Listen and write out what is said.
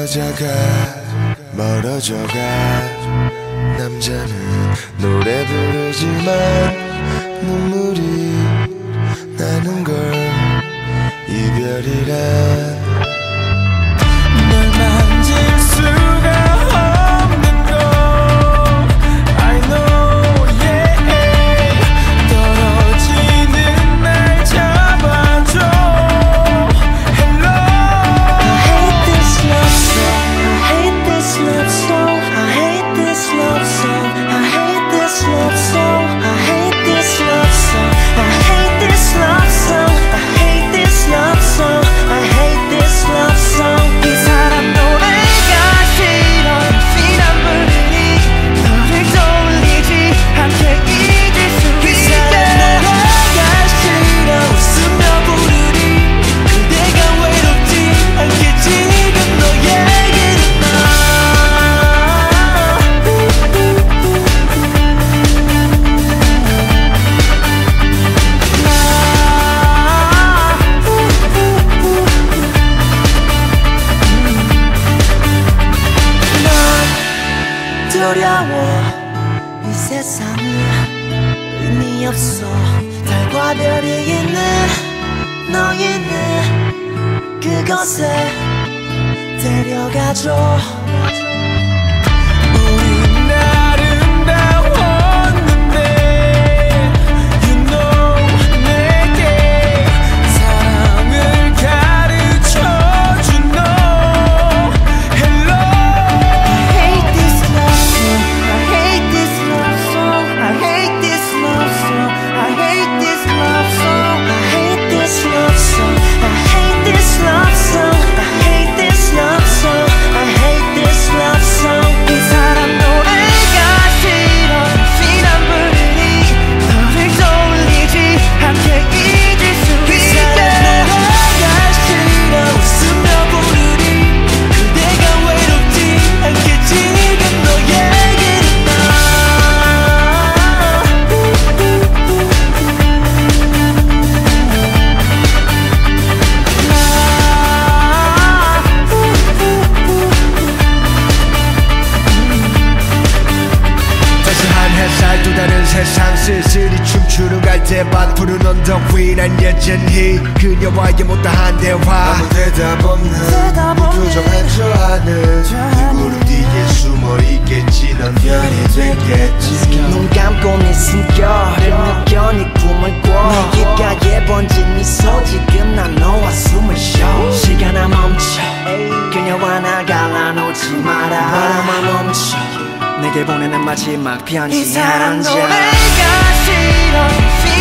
여자가 멀어져가 남자는 노래 부르지만 눈물이 나는 걸 이별이란 두려워. 이 세상은 의미 없어. 달과 별이 있는 너희는 그곳에 데려가줘 한 햇살 또 다른 세상 쓸쓸히 춤추는 갈대밭 푸른 언덕 위난 여전히 그녀와의 못다한 대화. 아무 대답 없는 저 하늘 이 구름 뒤에 숨어 있겠지. 넌 별이 됐겠지. 눈 감고 내 숨결을 느껴 네 꿈을 꿔. 귓가에 번진 미소 지금 난 너와 숨을 쉬어. 시간아 멈춰. 그녀와 나 갈라놓지 마라. 바람아 멈춰 내게 보내는 마지막 이 편지 사람 한 장. 노래가 싫어